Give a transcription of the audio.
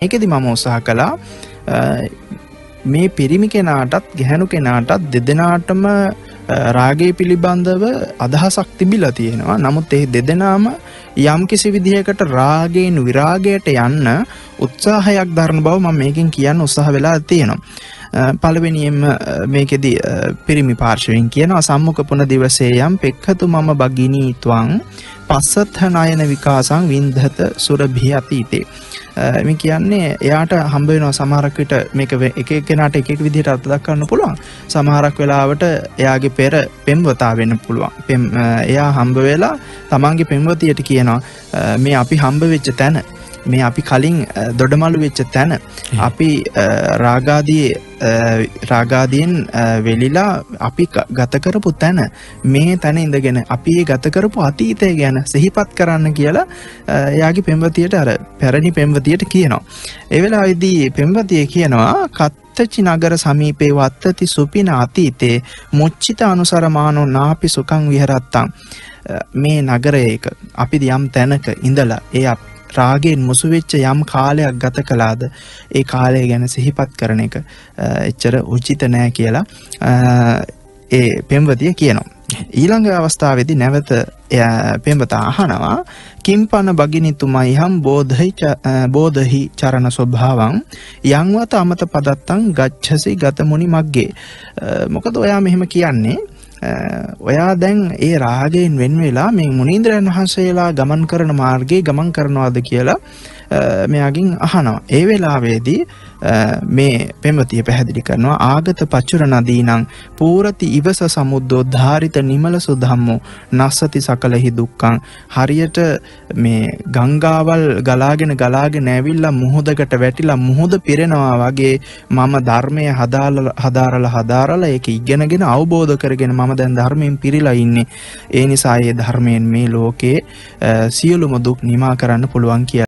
ඒකෙදි මම උත්සාහ කළා මේ පිරිමි කෙනාටත් ගැහැණු කෙනාටත් දෙදෙනාටම රාගය පිළිබඳව අදහසක් තිබිලා තියෙනවා. නමුත් ඒ දෙදෙනාම යම් කිසි විදිහකට රාගයෙන් විරාගයට යන්න උත්සාහයක් දරන බව මම මේකෙන් කියන්න උත්සාහ වෙලා තියෙනවා. පළවෙනියෙන්ම මේකෙදි පිරිමි පාර්ශවයෙන් කියනවා සම්මුඛ පුන දිවසේ යම් පෙක්හතු මම බගිනීත්වං පස්සත්හ නයන විකාසං වින්දහත සුරභිය අතීතේ. මේ කියන්නේ එයාට හම්බ වෙනවා සමහරක් විට මේක එක කෙනාට එකෙක් විදිහට අර්ථ දක්වන්න පුළුවන්. සමහරක් වෙලාවට එයාගේ පෙර පෙම්වතා වෙන්න පුළුවන්. පෙම් එයා හම්බ වෙලා තමන්ගේ පෙම්වතියට කියනවා මේ අපි හම්බ වෙච්ච තැන මේ අපි කලින් දොඩමලු වෙච්ච තැන අපි රාගාදී රාගාදියෙන් වෙලිලා අපි ගතකරපු තැන මේ තැන ඉඳගෙන අපි ගතකරපු අතීතය ගැන සිහිපත් කරන්න කියලා එයාගේ පෙම්වතියට අර පැරණි පෙම්වතියට කියනවා. එවෙලා විදී පෙම්වතිය කියනවා කත්තචි නගර සමීපේ වත්තති සුපින අතීතේ මුච්චිත අනුසරමානෝ නාපි සුකං විහරත්තං මේ නගරයක අපි යම් තැනක ඉඳලා ඒ රාගෙන් මුසුවෙච්ච යම් කාලයක් ගත කලාද ඒ කාලය ගැන සිහිපත් කරන එක එච්චර උචිත නෑ කියලා ඒ පෙම්වතිය කියනවා. ඊළඟ අවස්ථාවේදි නැවත පෙම්වතා අහනවා කිම්පන භගිනිතුමයි හම් බෝධහි බෝධහි චරණ ස්වභාවන් යංවත අමත පදත්තං ගච්ඡසි ගතමුණි මක්ගේ මොකද ඔයා මෙහෙම කියන්නේ ඔයා දැන් ඒ රාගයෙන් වෙන් වෙලා මේ මුනීන්ද්‍රයන් වහන්සේලා ගමන් කරන මාර්ගයේ ගමන් කරනවාද කියලා මෙයාගින් අහනවා. ඒ වෙලාවේදී මේ පෙමතිය පැහැදිලි කරනවා ආගත පච්චුර නදීනං පූරති ඉවස සමුද්දෝ ධාරිත නිමල සුදම්මෝ නස්සති සකලහි දුක්කං හරියට මේ ගංගාවල් ගලාගෙන ගලාගෙන ඇවිල්ලා මුහුදකට වැටිලා මුහුද පිරෙනවා වගේ මම ධර්මය හදාල හදාරල හදාරල ඒක ඉගෙනගෙන අවබෝධ කරගෙන මම දැන් ධර්මයෙන් පිරිලා ඉන්නේ. ඒ නිසා ඒ ධර්මයෙන් මේ ලෝකේ සියලුම දුක් නිමා කරන්න පුළුවන් කිය